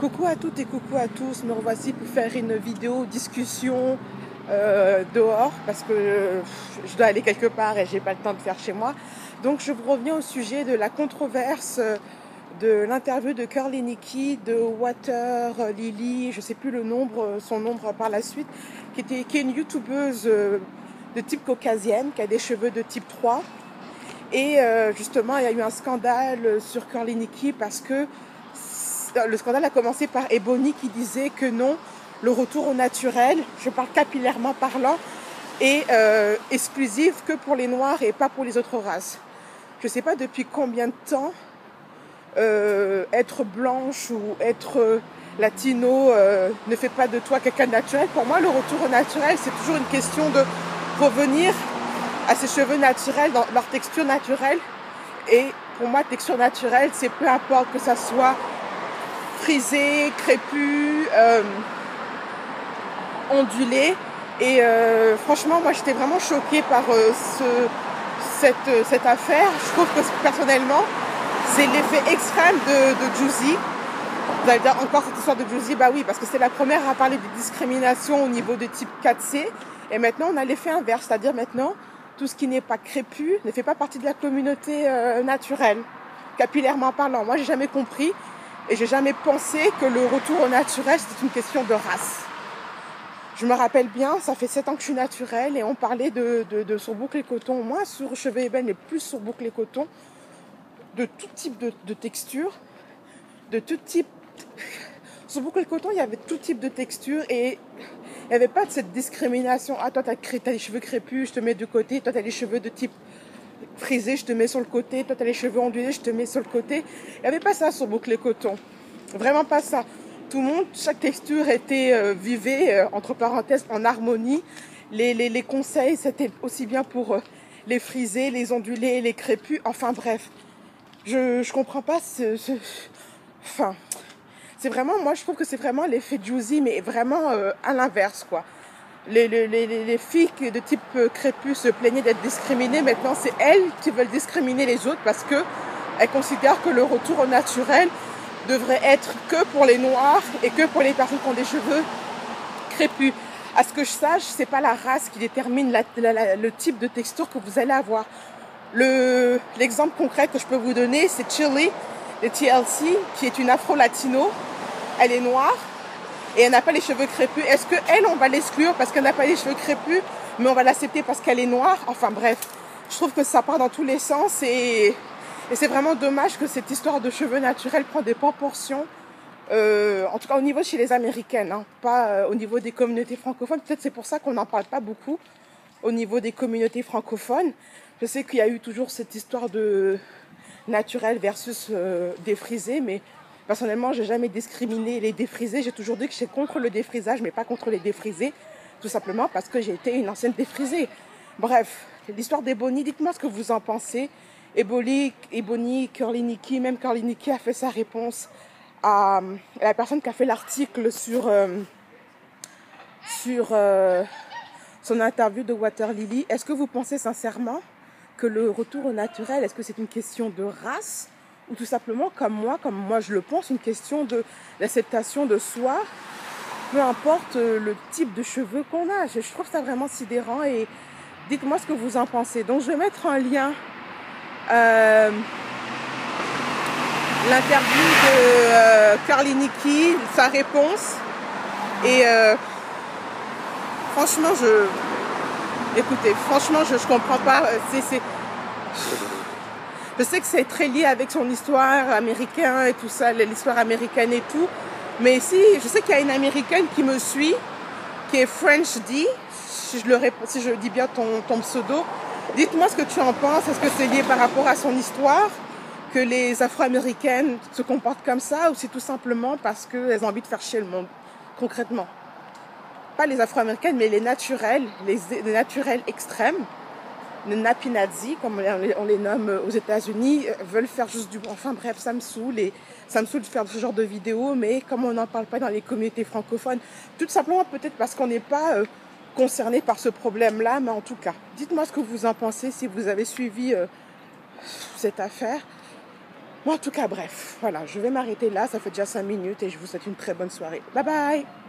Coucou à toutes et coucou à tous, me revoici pour faire une vidéo discussion euh, dehors parce que je dois aller quelque part et j'ai pas le temps de faire chez moi. Donc je vous reviens au sujet de la controverse euh, de l'interview de Curly Nikki, de Water Lily, je sais plus le nombre, son nombre par la suite, qui était qui est une youtubeuse euh, de type caucasienne, qui a des cheveux de type 3. Et justement, il y a eu un scandale sur Curly Nikki parce que le scandale a commencé par Ebony qui disait que non, le retour au naturel, je parle capillairement parlant, est euh, exclusif que pour les noirs et pas pour les autres races. Je ne sais pas depuis combien de temps euh, être blanche ou être euh, latino ne fait pas de toi quelqu'un de naturel. Pour moi, le retour au naturel, c'est toujours une question de revenir à ses cheveux naturels, leur texture naturelle. Et pour moi, texture naturelle, c'est peu importe que ça soit frisé, crépus, euh, ondulé. Et euh, franchement, moi j'étais vraiment choquée par euh, ce, cette, cette, affaire. Je trouve que personnellement, c'est l'effet extrême de, de Juicy. Vous allez dire encore cette histoire de Juicy Bah oui, parce que c'est la première à parler de discrimination au niveau de type 4C. Et maintenant, on a l'effet inverse, c'est-à-dire maintenant, tout ce qui n'est pas crépus ne fait pas partie de la communauté naturelle, capillairement parlant. Moi, j'ai jamais compris et j'ai jamais pensé que le retour au naturel, c'était une question de race. Je me rappelle bien, ça fait 7 ans que je suis naturelle et on parlait de, de, sur boucle et coton, moins sur cheveux ébène, mais plus sur boucle et coton, de tout type de, de texture, de tout type. Sur boucle et coton, il y avait tout type de texture et il n'y avait pas de cette discrimination. Ah, toi, tu as, les cheveux crépus, je te mets de côté. Toi, tu as les cheveux de type frisé, je te mets sur le côté. Toi, tu as les cheveux ondulés, je te mets sur le côté. Il n'y avait pas ça sur boucle coton. Vraiment pas ça. Tout le monde, chaque texture était euh, euh, entre parenthèses, en harmonie. Les, les, les conseils, c'était aussi bien pour euh, les frisés, les ondulés, les crépus. Enfin bref, je je comprends pas ce, ce... enfin c'est vraiment moi je trouve que c'est vraiment l'effet Juicy mais vraiment euh, à l'inverse quoi les, les, les, les, filles de type euh, crépus se plaignaient d'être discriminées. Maintenant, c'est elles qui veulent discriminer les autres parce que elles considèrent que le retour au naturel devrait être que pour les noirs et que pour les personnes qui ont des cheveux crépus. À ce que je sache, c'est pas la race qui détermine le type de texture que vous allez avoir. Le, l'exemple concret que je peux vous donner, c'est Chili de TLC, qui est une afro-latino. Elle est noire, et elle n'a pas les cheveux crépus. Est-ce que elle, on va l'exclure parce qu'elle n'a pas les cheveux crépus, mais on va l'accepter parce qu'elle est noire? Enfin bref, je trouve que ça part dans tous les sens et, et c'est vraiment dommage que cette histoire de cheveux naturels prend des proportions. Euh, en tout cas au niveau chez les américaines, hein, pas euh, au niveau des communautés francophones. Peut-être c'est pour ça qu'on n'en parle pas beaucoup au niveau des communautés francophones. Je sais qu'il y a eu toujours cette histoire de naturel versus euh, défrisé, mais Personnellement, j'ai jamais discriminé les défrisés. J'ai toujours dit que j'étais contre le défrisage, mais pas contre les défrisés. Tout simplement parce que j'ai été une ancienne défrisée. Bref, l'histoire d'Ebony, dites-moi ce que vous en pensez. Ebony, Ebony, Curly Nikki, même Curly Nikki a fait sa réponse à la personne qui a fait l'article sur, euh, euh, son interview de Water Lily. Est-ce que vous pensez sincèrement que le retour au naturel, est-ce que c'est une question de race ou tout simplement comme moi, comme moi je le pense, une question de l'acceptation de soi, peu importe euh, le type de cheveux qu'on a. Je, trouve ça vraiment sidérant et dites-moi ce que vous en pensez. Donc je vais mettre en lien euh, l'interview de euh, sa réponse. Et euh, franchement, je... Écoutez, franchement, je ne comprends pas. C'est je sais que c'est très lié avec son histoire américaine et tout ça, l'histoire américaine et tout. Mais ici, je sais qu'il y a une américaine qui me suit, qui est French D, si je, le, si je dis bien ton, pseudo. Dites-moi ce que tu en penses. Est-ce que c'est lié par rapport à son histoire que les Afro-Américaines se comportent comme ça ou c'est tout simplement parce qu'elles ont envie de faire chier le monde, concrètement? Pas les Afro-Américaines, mais les naturels, les, les naturels extrêmes les napinazis, comme on les, nomme aux États-Unis, veulent faire juste du. Enfin bref, ça me saoule et ça me saoule de faire ce genre de vidéos, mais comme on n'en parle pas dans les communautés francophones, tout simplement peut-être parce qu'on n'est pas euh, concerné par ce problème-là, mais en tout cas, dites-moi ce que vous en pensez si vous avez suivi euh, cette affaire. Bon, en tout cas, bref, voilà, je vais m'arrêter là. Ça fait déjà 5 minutes et je vous souhaite une très bonne soirée. Bye bye